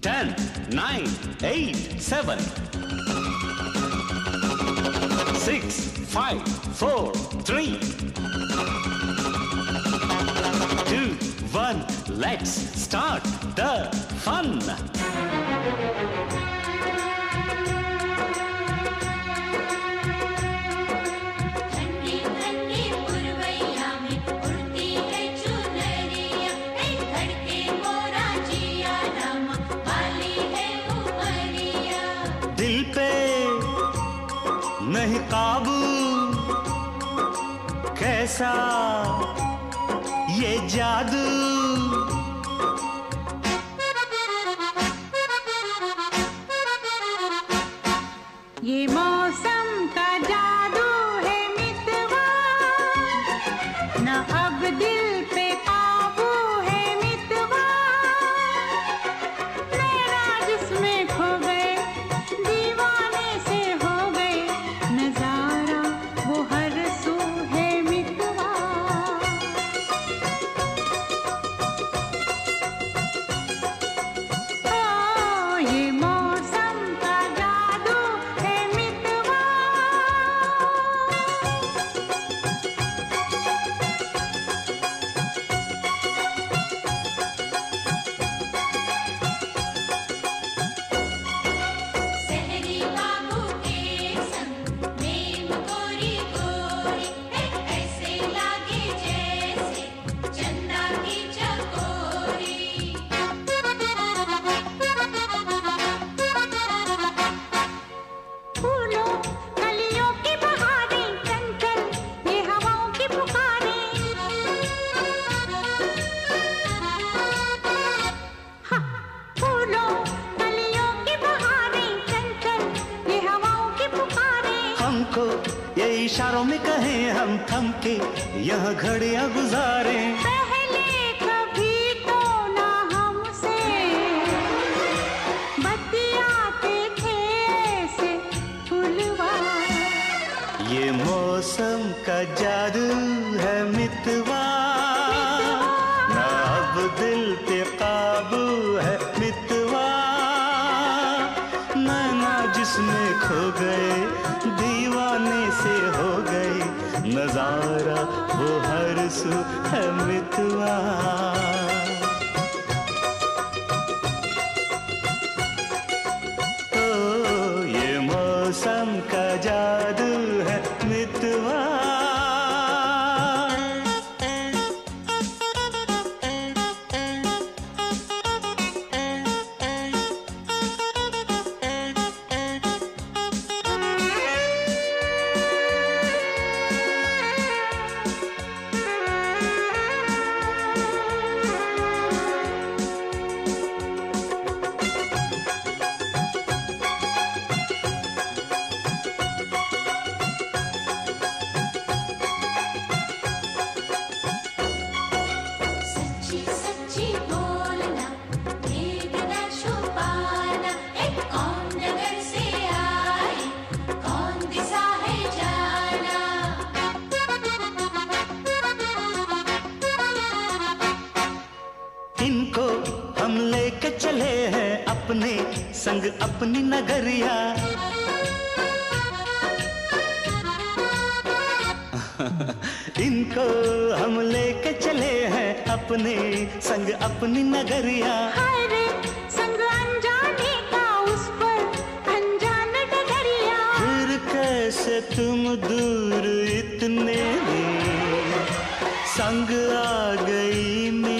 10, 9, 8, 7, 6, 5, 4, 3, 2, 1. Let's start the fun. नहीं काबू। कैसा ये जादू? इशारों में कहें हम थम के यह घड़ियाँ गुजारे। पहले कभी तो ना हमसे बतियाते थे ऐसे फुलवा। ये मौसम का जादू है नज़ारा वो हर सु है मितवा। इनको हम लेके चले हैं अपने संग अपनी नगरिया। इनको हम लेके चले हैं अपने संग अपनी नगरिया। तुम दूर इतने संग आ गई मेरी